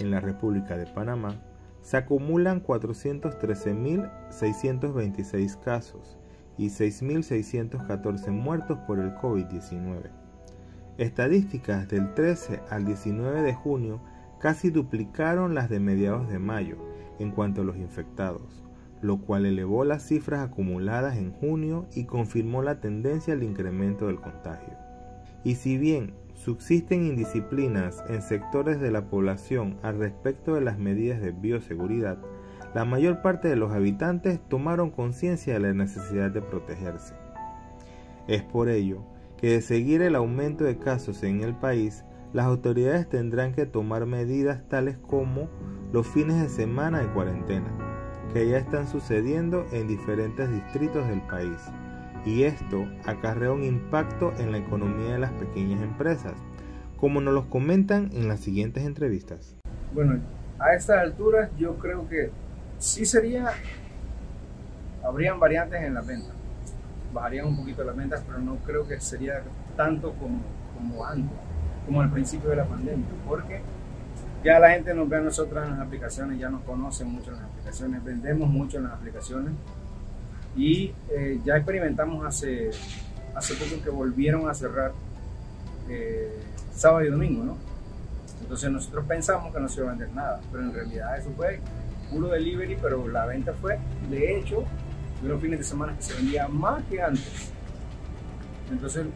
en la República de Panamá, se acumulan 413.626 casos y 6.614 muertos por el COVID-19. Estadísticas del 13 al 19 de junio casi duplicaron las de mediados de mayo en cuanto a los infectados, lo cual elevó las cifras acumuladas en junio y confirmó la tendencia al incremento del contagio. Y si bien subsisten indisciplinas en sectores de la población al respecto de las medidas de bioseguridad, la mayor parte de los habitantes tomaron conciencia de la necesidad de protegerse. Es por ello que de seguir el aumento de casos en el país, las autoridades tendrán que tomar medidas tales como los fines de semana de cuarentena, que ya están sucediendo en diferentes distritos del país. Y esto acarrea un impacto en la economía de las pequeñas empresas, como nos los comentan en las siguientes entrevistas. Bueno, a estas alturas yo creo que sí sería, habrían variantes en las ventas, bajarían un poquito las ventas, pero no creo que sería tanto como, como antes, como al principio de la pandemia, porque ya la gente nos ve a nosotros en las aplicaciones, ya nos conoce mucho en las aplicaciones, vendemos mucho en las aplicaciones y eh, ya experimentamos hace, hace poco que volvieron a cerrar eh, sábado y domingo, ¿no? Entonces nosotros pensamos que no se iba a vender nada, pero en realidad eso fue puro delivery, pero la venta fue, de hecho, de los fines de semana que se vendía más que antes. Entonces,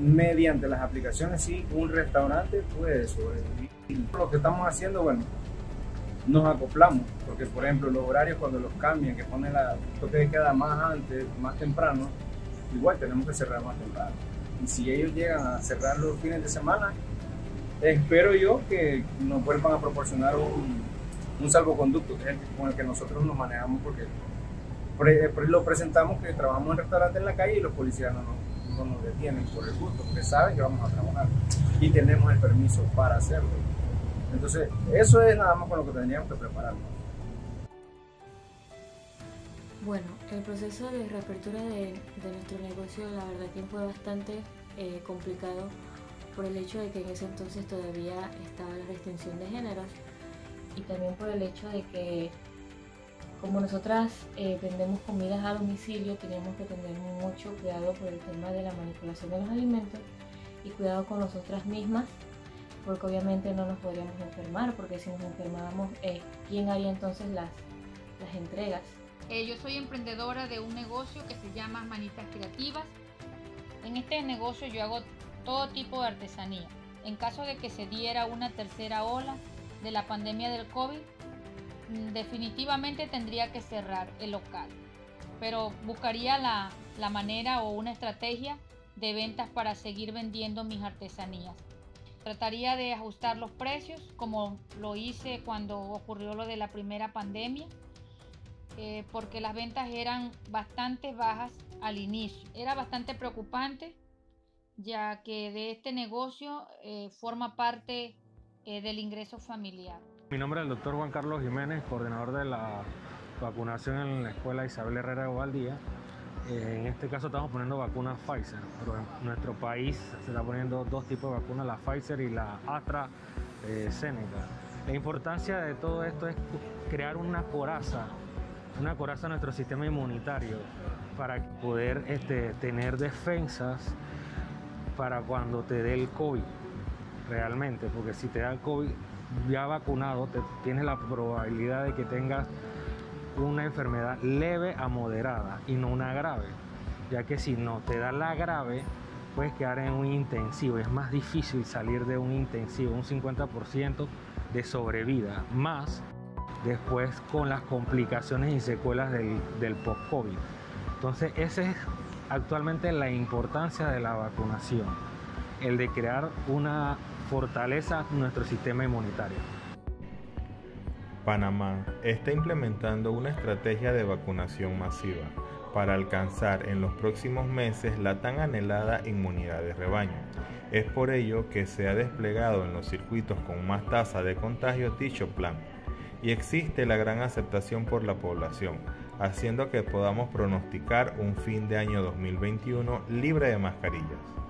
mediante las aplicaciones, sí, un restaurante puede sobrevivir. Lo que estamos haciendo, bueno, nos acoplamos, porque por ejemplo los horarios cuando los cambian, que ponen la toque de queda más antes, más temprano, igual tenemos que cerrar más temprano. Y si ellos llegan a cerrar los fines de semana, espero yo que nos vuelvan a proporcionar un, un salvoconducto, que es con el que nosotros nos manejamos, porque lo presentamos que trabajamos en restaurante en la calle y los policías no nos, no nos detienen por el gusto, porque saben que vamos a trabajar y tenemos el permiso para hacerlo. Entonces, eso es nada más con lo que tendríamos que prepararnos. Bueno, el proceso de reapertura de, nuestro negocio la verdad que fue bastante eh, complicado por el hecho de que en ese entonces todavía estaba la restricción de géneros y también por el hecho de que como nosotras eh, vendemos comidas a domicilio tenemos que tener mucho cuidado por el tema de la manipulación de los alimentos y cuidado con nosotras mismas porque obviamente no nos podríamos enfermar porque si nos enfermábamos eh, ¿quién haría entonces las, las entregas? Eh, yo soy emprendedora de un negocio que se llama Manitas Creativas. En este negocio yo hago todo tipo de artesanía. En caso de que se diera una tercera ola de la pandemia del COVID, mm, definitivamente tendría que cerrar el local. Pero buscaría la, la manera o una estrategia de ventas para seguir vendiendo mis artesanías. Trataría de ajustar los precios como lo hice cuando ocurrió lo de la primera pandemia eh, porque las ventas eran bastante bajas al inicio. Era bastante preocupante ya que de este negocio eh, forma parte eh, del ingreso familiar. Mi nombre es el doctor Juan Carlos Jiménez, coordinador de la vacunación en la escuela Isabel Herrera de Ovaldía. En este caso estamos poniendo vacunas Pfizer, pero en nuestro país se está poniendo dos tipos de vacunas, la Pfizer y la AstraZeneca. La importancia de todo esto es crear una coraza una coraza a nuestro sistema inmunitario para poder este, tener defensas para cuando te dé el COVID realmente, porque si te da el COVID ya vacunado, tienes la probabilidad de que tengas una enfermedad leve a moderada y no una grave, ya que si no te da la grave, puedes quedar en un intensivo, es más difícil salir de un intensivo, un 50% de sobrevida, más después con las complicaciones y secuelas del, post-COVID. Entonces, esa es actualmente la importancia de la vacunación, el de crear una fortaleza en nuestro sistema inmunitario. Panamá está implementando una estrategia de vacunación masiva para alcanzar en los próximos meses la tan anhelada inmunidad de rebaño. Es por ello que se ha desplegado en los circuitos con más tasa de contagio dicho plan y existe la gran aceptación por la población, haciendo que podamos pronosticar un fin de año 2021 libre de mascarillas.